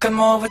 come over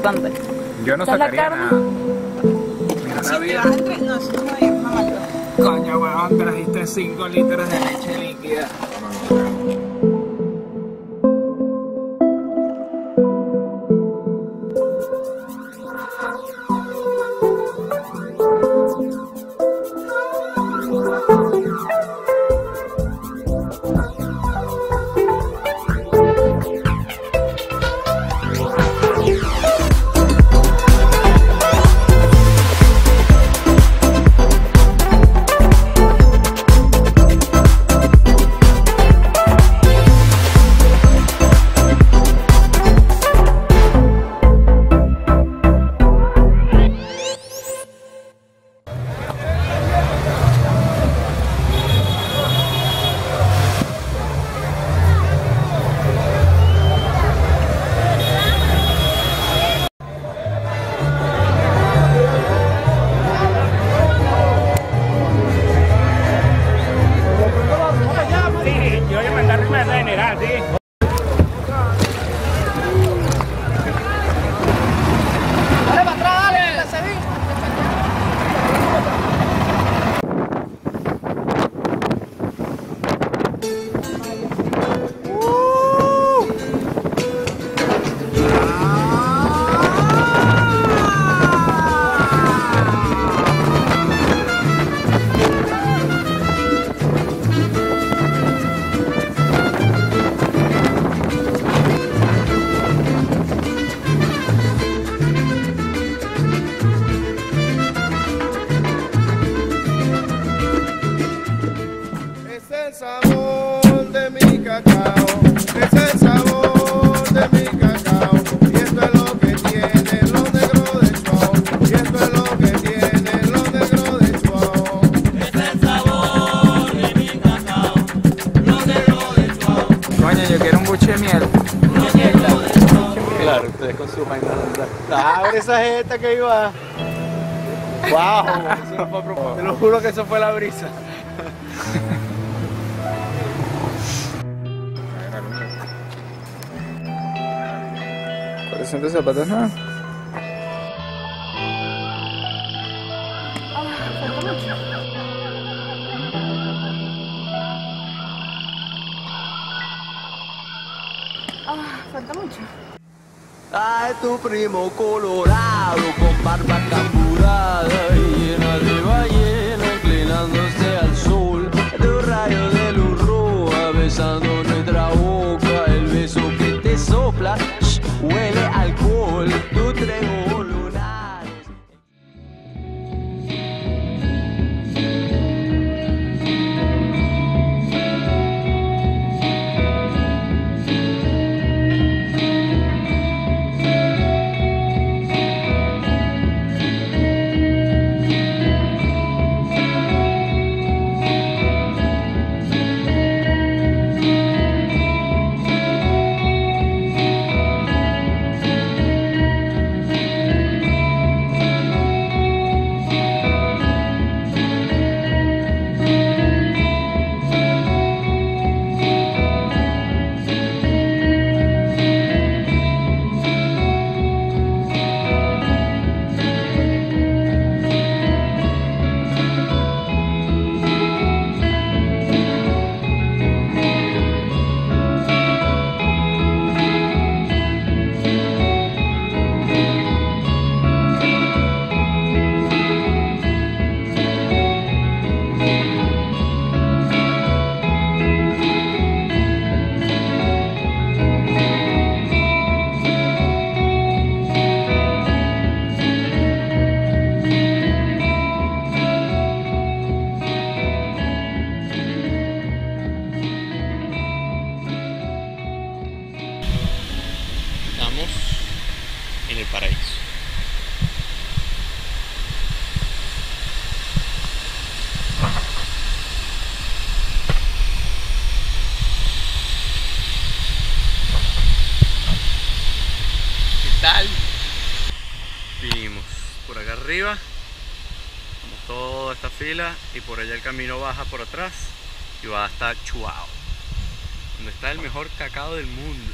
importante. Yo no sacaría la carne? Mira, si te vas a no, eso no es Coño, weón, trajiste 5 litros de leche líquida. Yo quiero un buche de miel. Claro, ustedes consuman nada. Abre esa jeta que iba. ¡Wow! Te lo juro que eso fue la brisa. ¿400 zapatos? No? Ay, tu primo colorado con barba camburada y llena de ballena en el paraíso. ¿Qué tal? Vinimos por acá arriba, vamos toda esta fila y por allá el camino baja por atrás y va hasta Chuao, donde está el mejor cacao del mundo.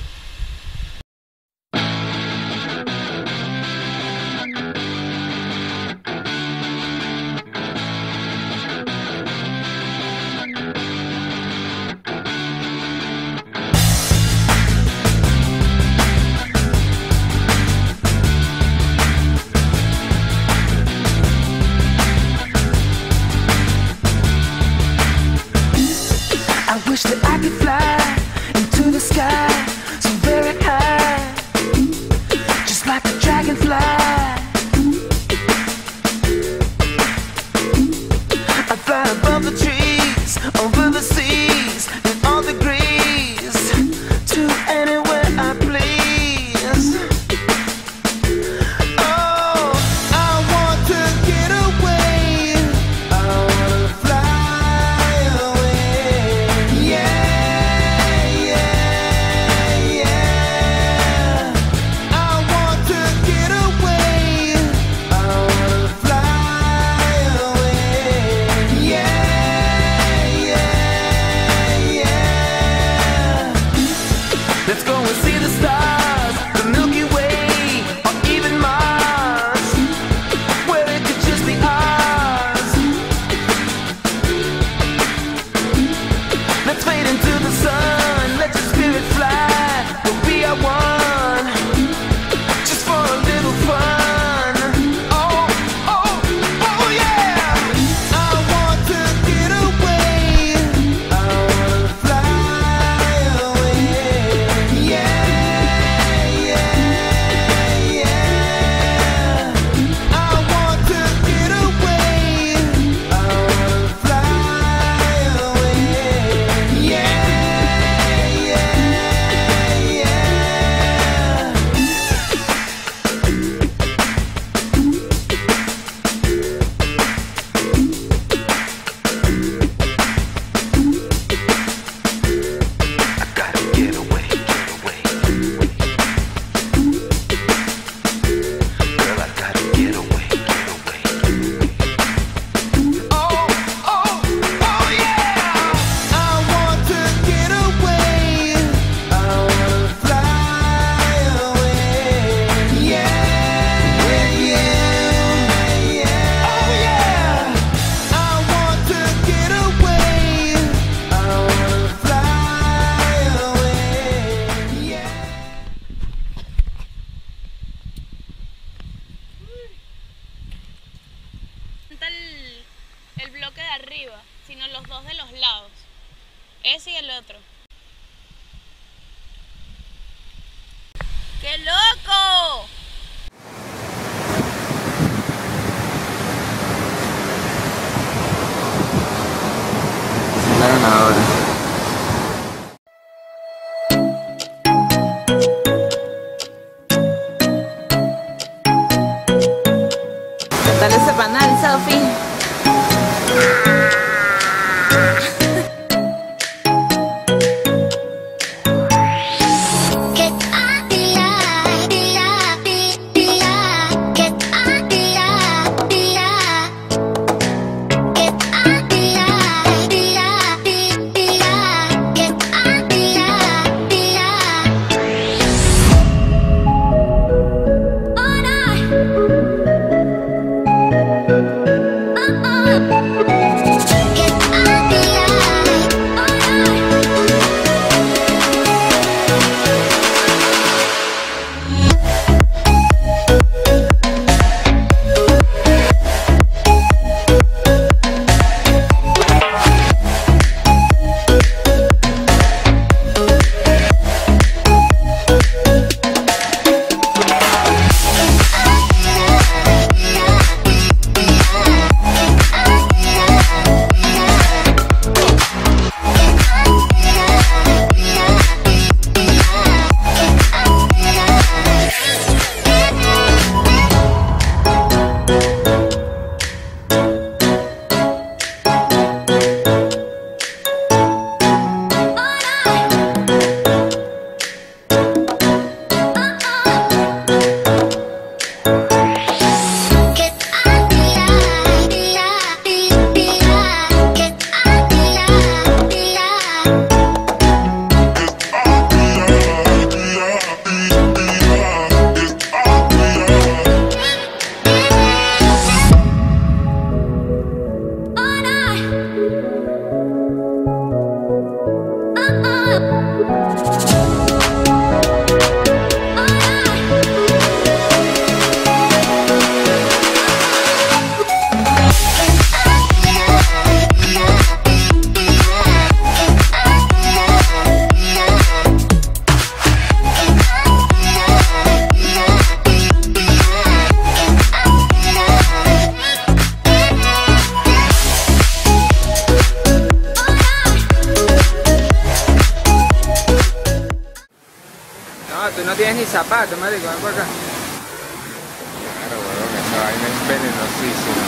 Tú no tienes ni zapatos, marico, ven por acá. Claro, weón, esa vaina es venenosísima.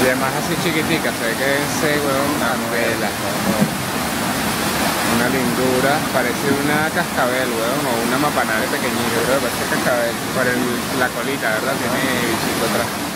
Y además así chiquitica, se ve que ese weón una vela. Una lindura, parece una cascabel, weón, o una mapanare pequeñita, creo que parece cascabel. Por la colita, ¿verdad? Tiene bichito atrás.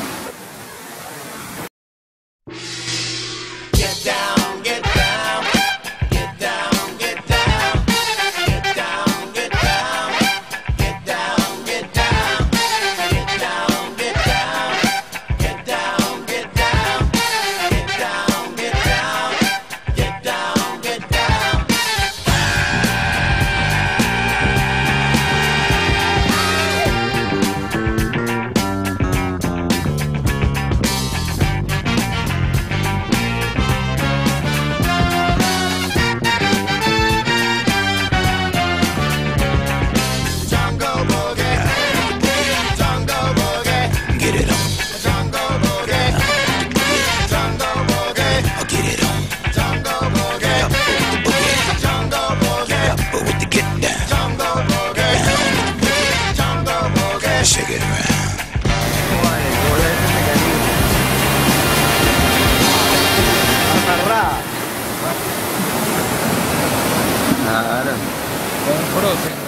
Claro. Un frozen, ¿no? Ajá,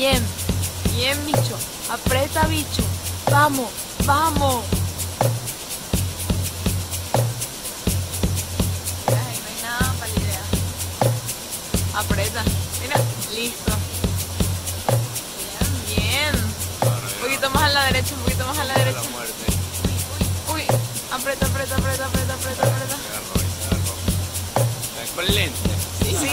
Bien, bien, bicho. Aprieta, bicho. Vamos, vamos. Ahí no hay nada para la idea. Aprieta. Mira, listo. Bien, bien. Un poquito más a la derecha, un poquito más a la derecha. Uy, uy, uy. Aprieta, aprieta, aprieta, aprieta, aprieta, aprieta. Con lente. Sí, sí.